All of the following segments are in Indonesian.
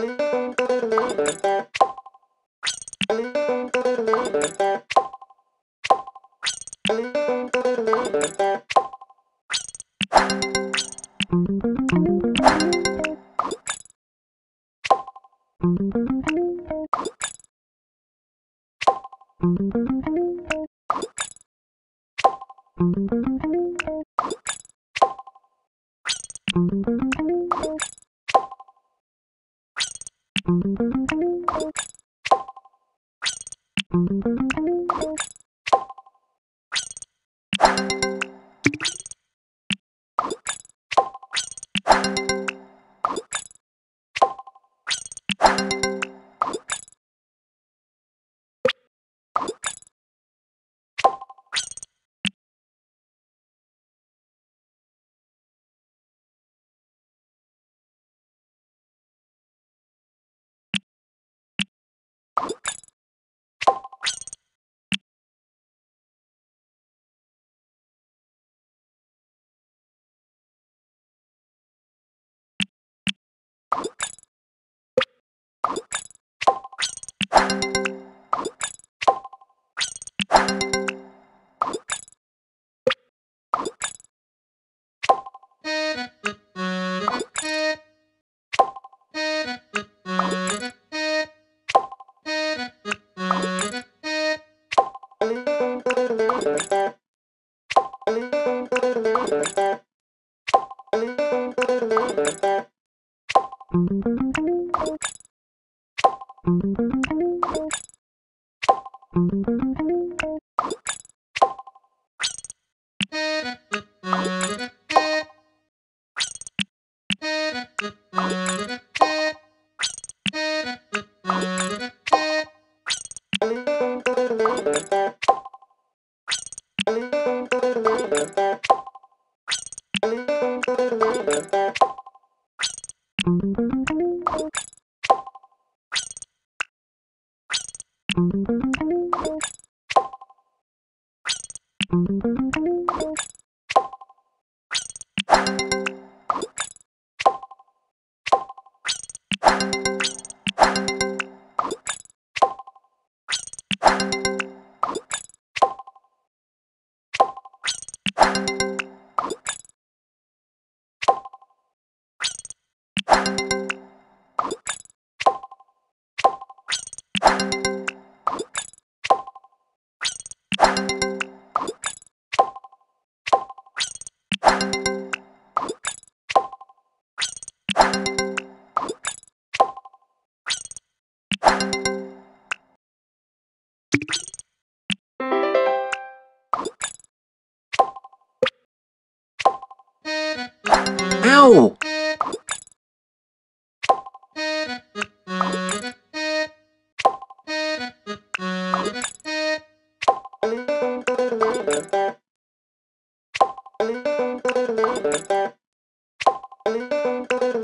Thank you. Thank you.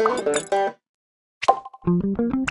Thank you.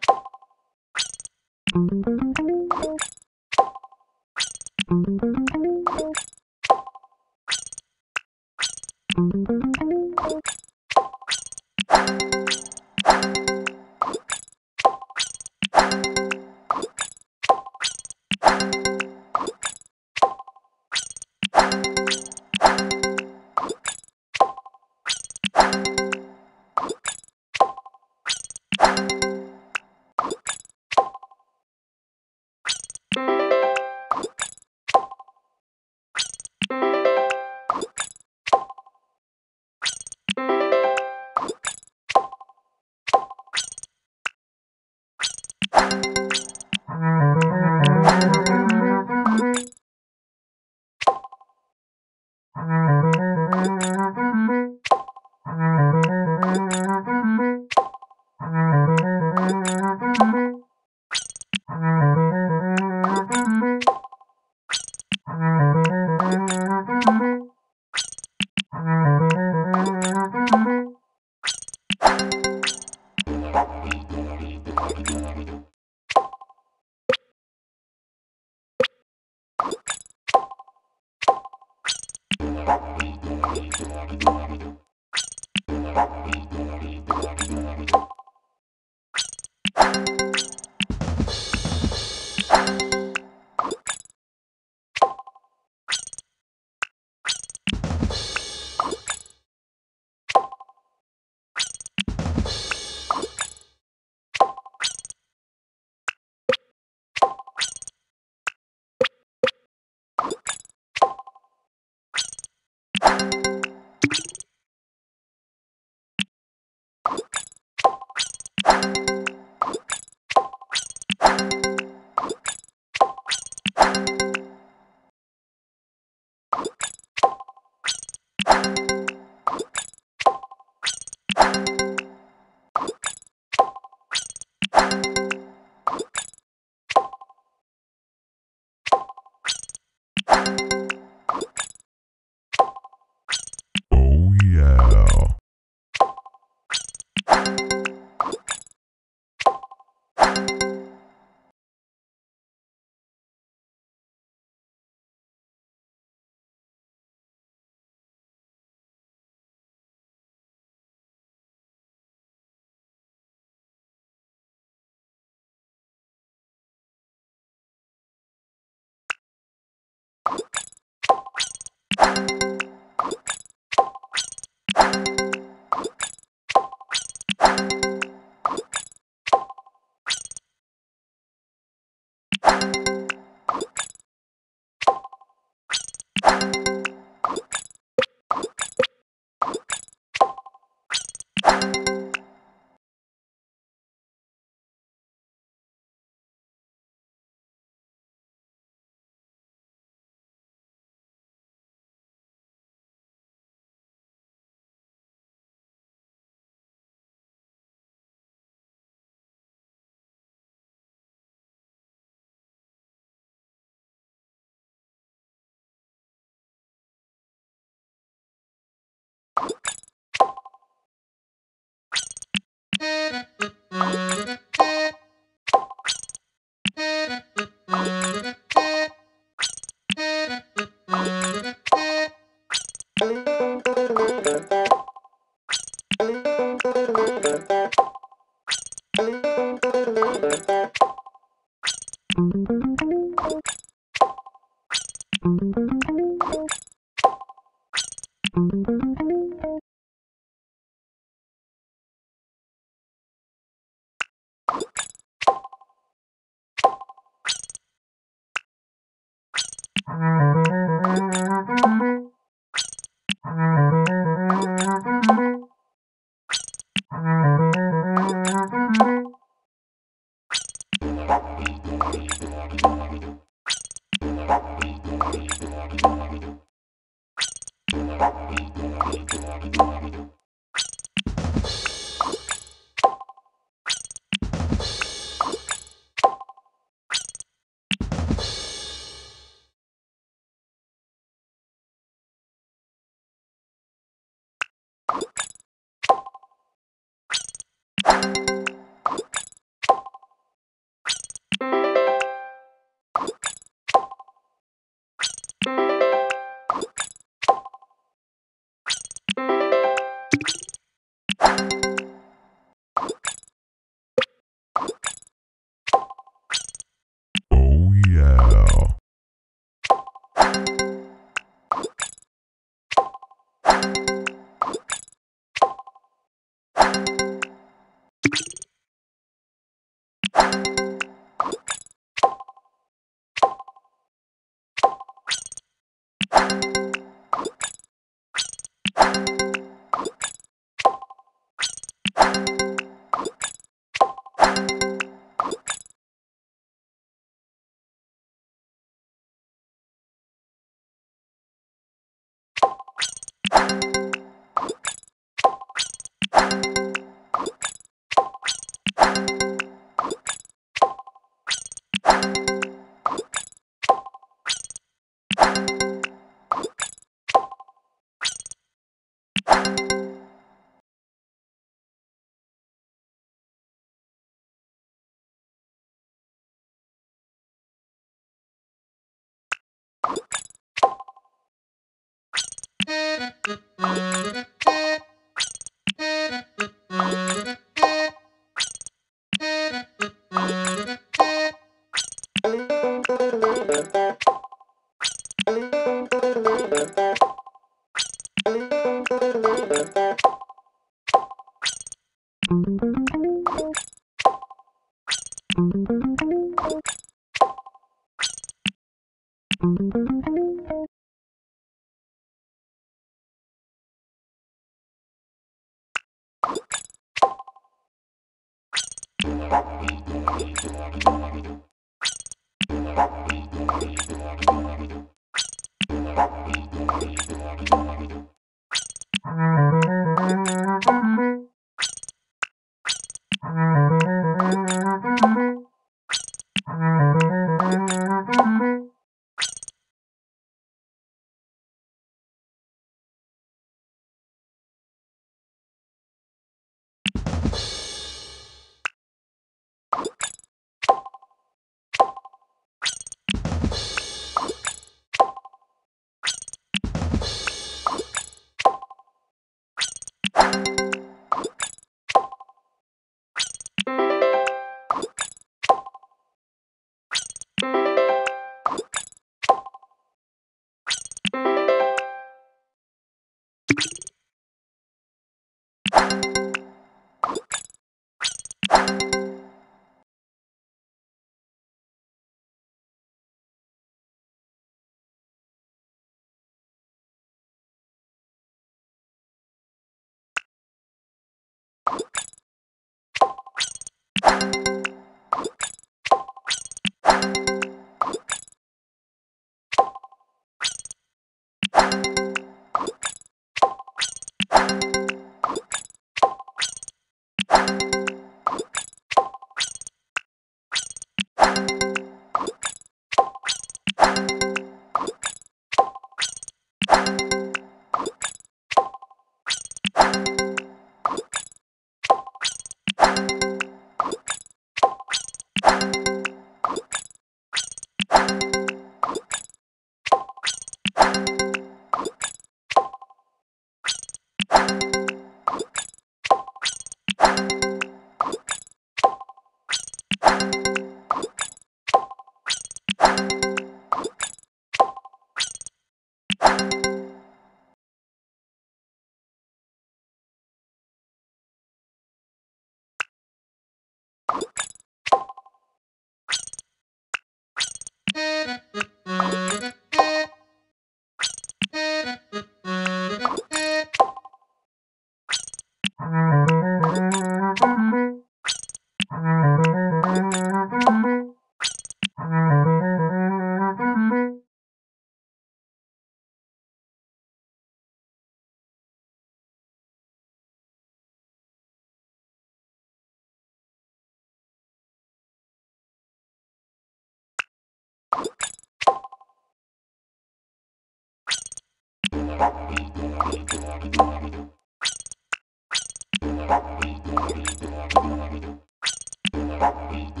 Thank.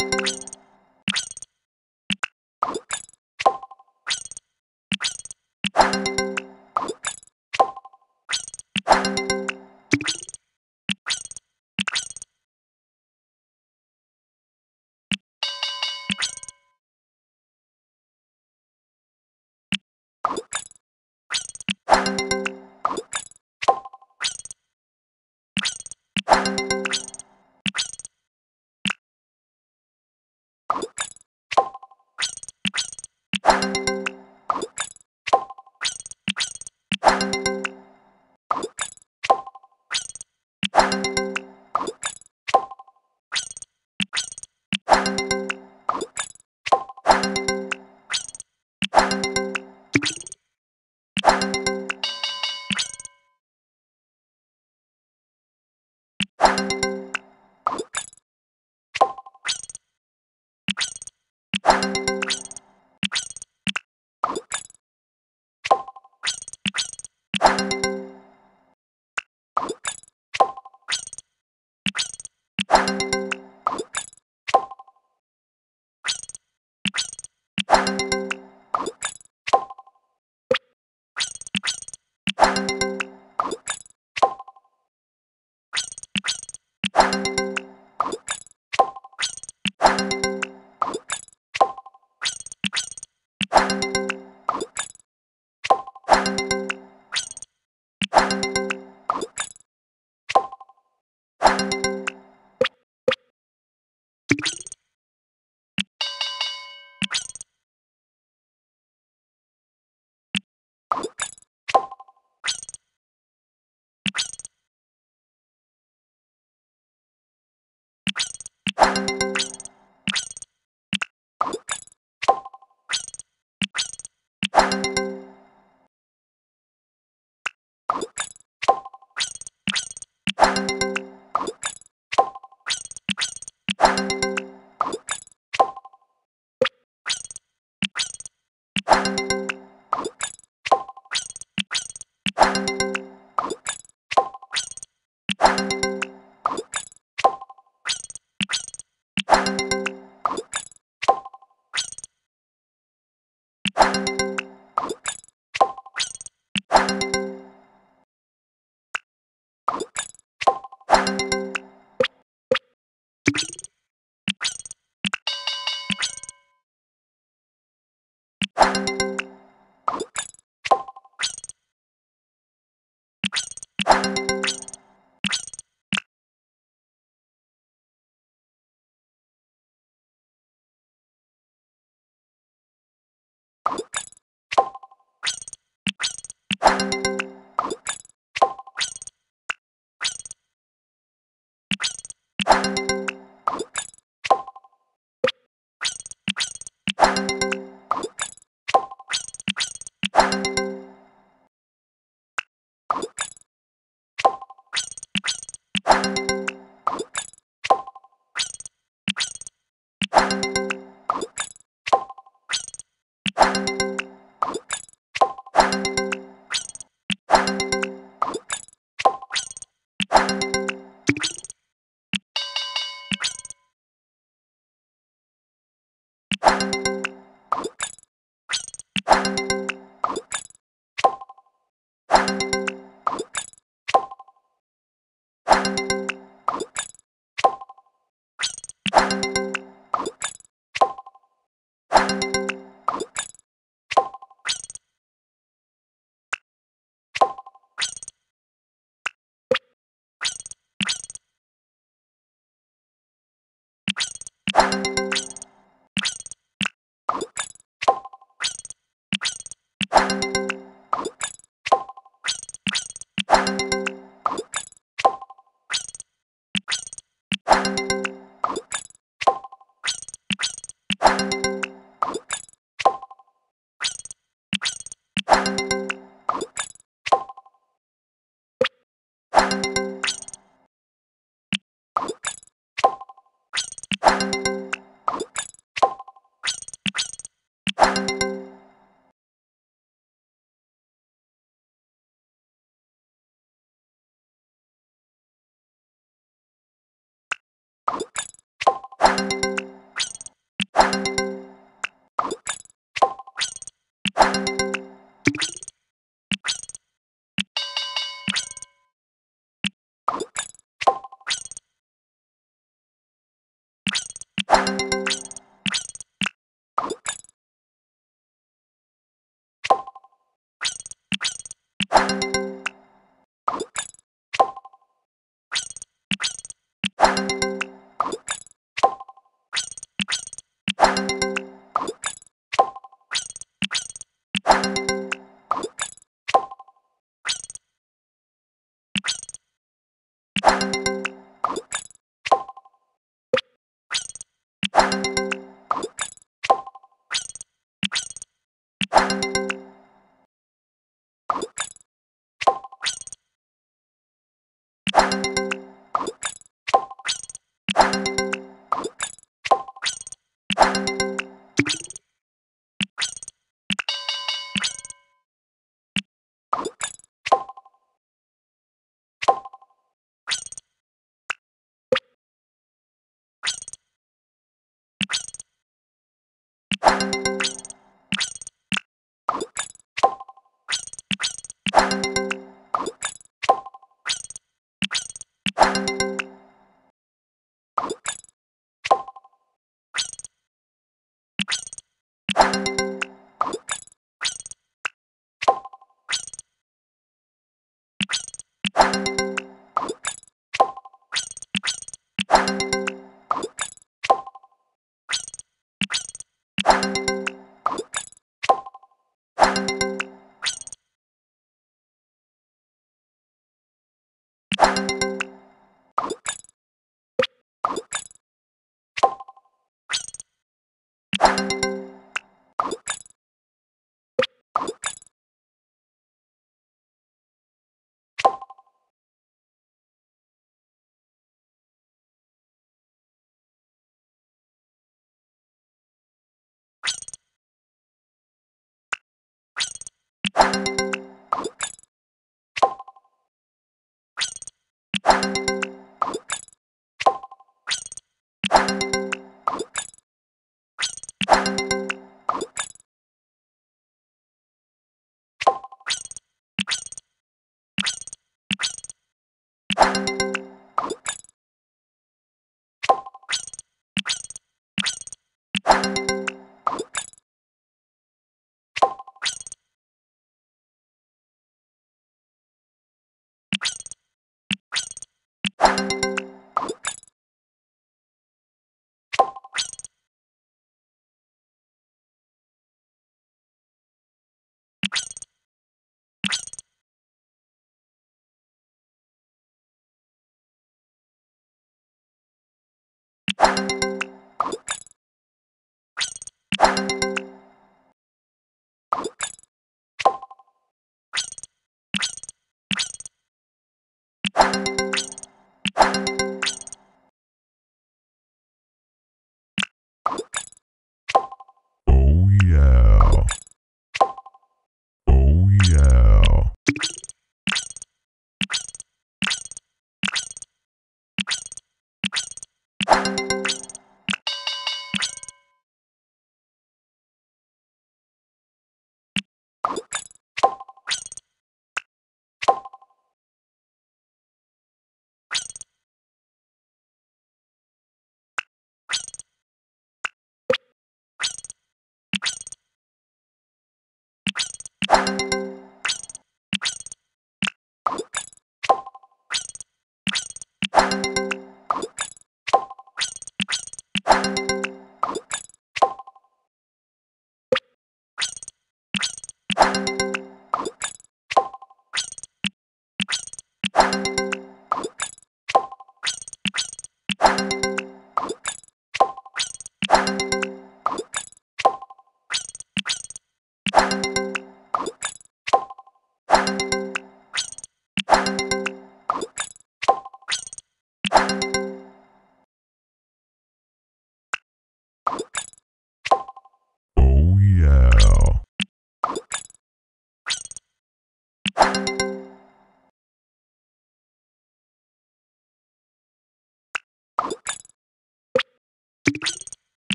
you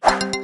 Bye.